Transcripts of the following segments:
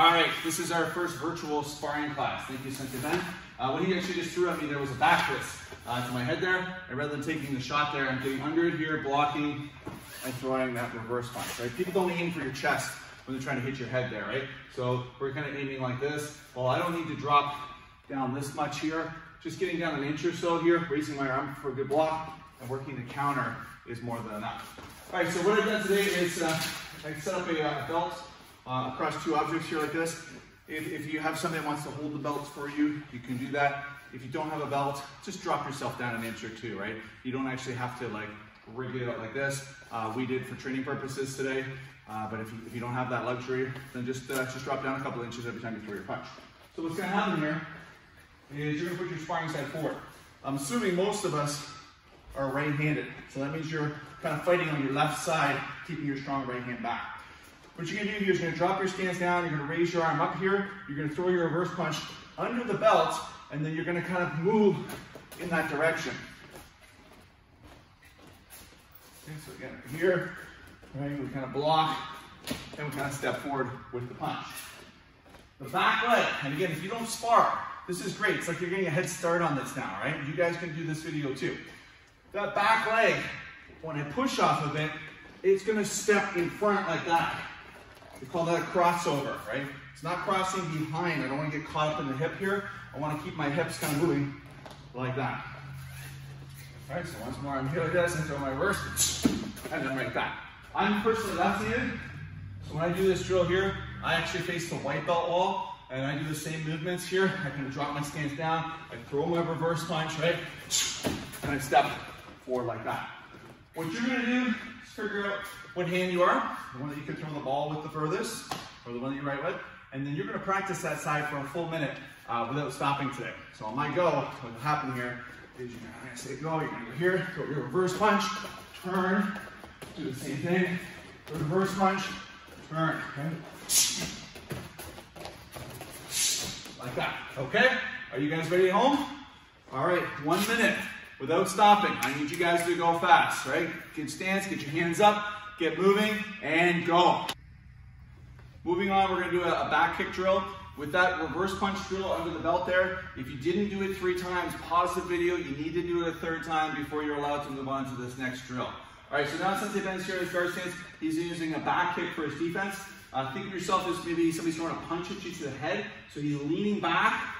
All right, this is our first virtual sparring class. Thank you, Sensei Ben. Uh, when he actually just threw at me, there was a back twist uh, to my head there. And rather than taking the shot there, I'm getting under it here, blocking, and throwing that reverse punch, right? People don't aim for your chest when they're trying to hit your head there, right? So we're kind of aiming like this. Well, I don't need to drop down this much here. Just getting down an inch or so here, raising my arm for a good block, and working the counter is more than enough. All right, so what I've done today is uh, I set up a uh, belt uh, across two objects here like this. If, if you have somebody that wants to hold the belts for you, you can do that. If you don't have a belt, just drop yourself down an inch or two, right? You don't actually have to like rig it up like this. Uh, we did for training purposes today, uh, but if you, if you don't have that luxury, then just, uh, just drop down a couple inches every time you throw your punch. So what's gonna happen here is you're gonna put your sparring side forward. I'm assuming most of us are right-handed, so that means you're kind of fighting on your left side, keeping your strong right hand back. What you're gonna do here is you're gonna drop your stance down, you're gonna raise your arm up here, you're gonna throw your reverse punch under the belt, and then you're gonna kind of move in that direction. Okay, so again, here, right, we kind of block, and we kind of step forward with the punch. The back leg, and again, if you don't spar, this is great. It's like you're getting a head start on this now, right? You guys can do this video too. That back leg, when I push off of it, it's gonna step in front like that. We call that a crossover, right? It's not crossing behind. I don't wanna get caught up in the hip here. I wanna keep my hips kind of moving like that. All right, so once more, I'm here like this, and throw my reverse, and then right back. I'm personally left-handed, so when I do this drill here, I actually face the white belt wall, and I do the same movements here. I can drop my stance down, I throw my reverse punch, right? And I step forward like that. What you're gonna do is figure out what hand you are, the one that you can throw the ball with the furthest, or the one that you write with, and then you're gonna practice that side for a full minute uh, without stopping today. So on my go, what will happen here is you're gonna say go, you're gonna go here, throw your reverse punch, turn, do the same thing, reverse punch, turn, okay? Like that, okay? Are you guys ready at home? All right, one minute without stopping. I need you guys to go fast, right? Get stance, get your hands up, get moving, and go. Moving on, we're gonna do a, back kick drill. With that reverse punch drill under the belt there, if you didn't do it three times, pause the video. You need to do it a third time before you're allowed to move on to this next drill. All right, so now Sensei Ben's here his guard stance. He's using a back kick for his defense. Uh, think of yourself as maybe somebody's throwing a punch at you to the head. So he's leaning back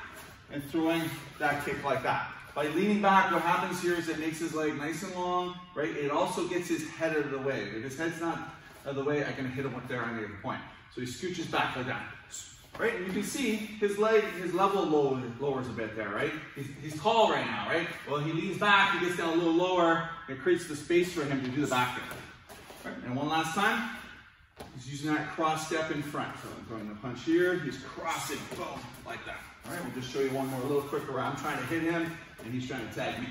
and throwing that kick like that. By leaning back, what happens here is it makes his leg nice and long, right? It also gets his head out of the way. If his head's not out of the way, I can hit him with there on the other point. So he scooches back like that, right? And you can see his leg, his level low, lowers a bit there, right? He's, he's tall right now, right? Well, he leans back, he gets down a little lower, it creates the space for him to do the back kick. Right? And one last time, he's using that cross step in front. So I'm throwing the punch here, he's crossing, boom, like that. All right, we'll just show you one more little quicker I'm trying to hit him, and he's trying to tag me.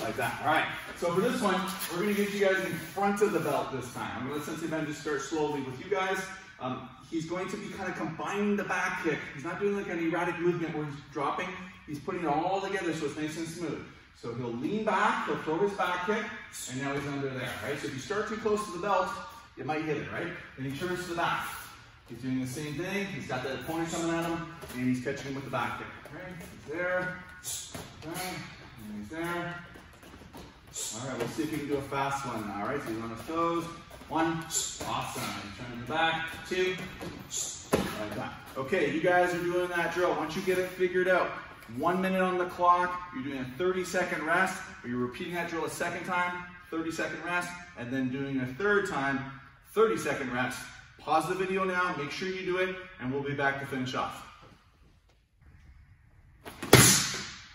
Like that. All right, so for this one, we're gonna get you guys in front of the belt this time. I'm gonna let Sensei Ben just start slowly with you guys. Um, he's going to be kind of combining the back kick. He's not doing like an erratic movement where he's dropping. He's putting it all together so it's nice and smooth. So he'll lean back, he'll throw his back kick, and now he's under there, right? So if you start too close to the belt, you might hit it, right? Then he turns to the back. He's doing the same thing. He's got that opponent coming at him, and he's catching him with the back kick. Right? He's there. And he's there. All right, we'll see if we can do a fast one now. All right, so he's on his toes. One. Awesome. Turning the back. Two. Like that. Okay, you guys are doing that drill. Once you get it figured out, one minute on the clock, you're doing a 30 second rest, or you're repeating that drill a second time, 30 second rest, and then doing a third time, 30 second rest. Pause the video now, make sure you do it, and we'll be back to finish off.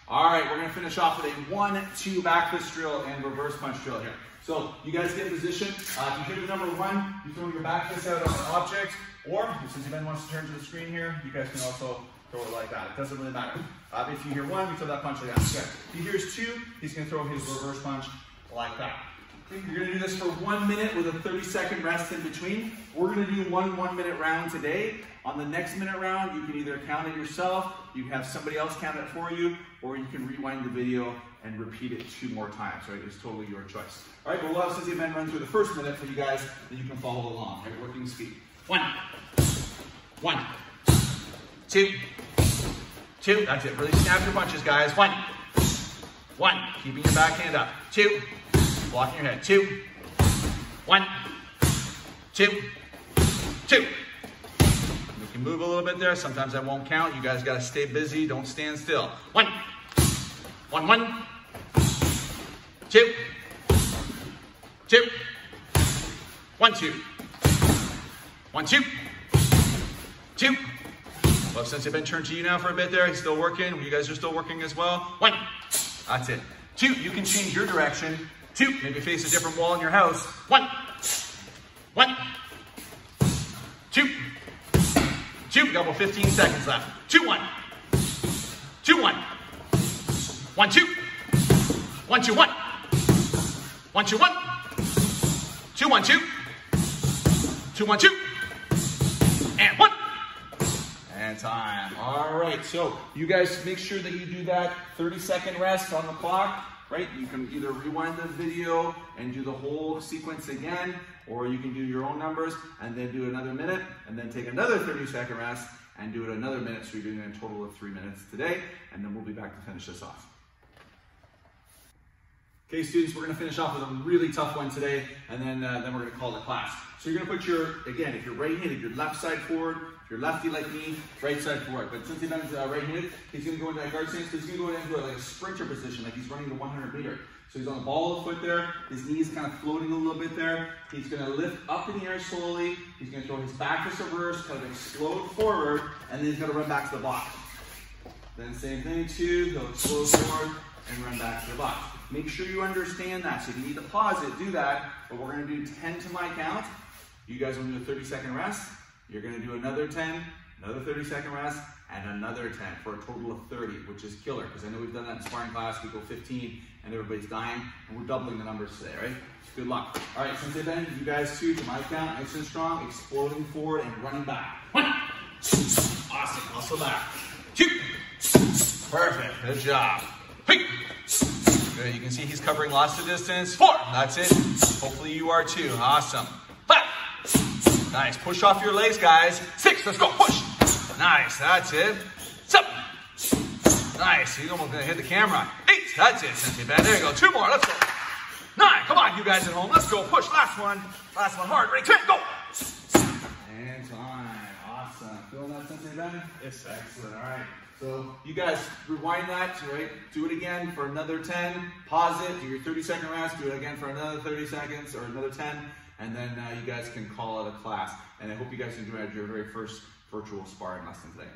All right, we're gonna finish off with a one, two back fist drill and reverse punch drill here. So you guys get in position. Uh, if you hit the number one, you throw your back fist out on an object, or Sensei Ben wants to turn to the screen here, you guys can also throw it like that. It doesn't really matter. Uh, if you hear one, you throw that punch like that. Okay. If he hears two, he's gonna throw his reverse punch like that. You're gonna do this for one minute with a 30 second rest in between. We're gonna do one one minute round today. On the next minute round, you can either count it yourself, you can have somebody else count it for you, or you can rewind the video and repeat it two more times, right? It's totally your choice. All right, but we'll have Ben run through the first minute for you guys, and you can follow along, right? Working speed. One, One, two, two. That's it. Really snap your punches, guys. One, one. Keeping your backhand up. Two, blocking your head. Two, one, two, two. You can move a little bit there. Sometimes I won't count. You guys got to stay busy. Don't stand still. One, one, one, two, two, one, two, one, two, two. Well, since I've been turned to you now for a bit there, he's still working. You guys are still working as well. One. That's it. Two. You can change your direction. Two. Maybe face a different wall in your house. One. One. Two. Two. Double 15 seconds left. Two, one. Two, one. One, two. One, two, one. One, two, one. Two, one, two. Two, one, two. And one. And time. All right, so you guys make sure that you do that 30 second rest on the clock, right? You can either rewind the video and do the whole sequence again, or you can do your own numbers and then do another minute and then take another 30 second rest and do it another minute. So you're doing a total of three minutes today, and then we'll be back to finish this off. Okay, students, we're gonna finish off with a really tough one today, and then, uh, then we're gonna call the class. So you're gonna put your, again, if you're right-handed, your left side forward, if you're lefty like me, right side forward. But Sensei Ben's uh, right-handed, he's gonna go into that guard stance, he's gonna go into a, like a sprinter position, like he's running the 100 meter. So he's on the ball of the foot there, his knees kind of floating a little bit there. He's gonna lift up in the air slowly, he's gonna throw his back fist reverse, kind of explode forward, and then he's gonna run back to the box. Then same thing too, he'll explode forward and run back to the box. Make sure you understand that. So if you need to pause it, do that. But we're gonna do 10 to my count. You guys will do a 30 second rest. You're gonna do another 10, another 30 second rest, and another 10 for a total of 30, which is killer. Because I know we've done that in sparring class. We go 15 and everybody's dying. And we're doubling the numbers today, right? Good luck. All right, Sensei Ben, you guys too, to my count, nice and strong, exploding forward and running back. One. Awesome, muscle back. Two. Perfect, good job. Three. Good, you can see he's covering lots of distance. Four, that's it. Hopefully you are too, awesome. Five, nice, push off your legs, guys. Six, let's go, push. Nice, that's it. Seven, nice, he's almost gonna hit the camera. Eight, that's it, Sensei Ben, there you go. Two more, let's go. Nine, come on, you guys at home, let's go, push, last one. Last one, hard, ready, ten, go. And time, awesome. Feeling that, Ben? It's excellent, all right. So you guys rewind that, right? Do it again for another 10, pause it, do your 30 second rest, do it again for another 30 seconds or another 10, and then uh, you guys can call it a class. And I hope you guys enjoyed your very first virtual sparring lesson today.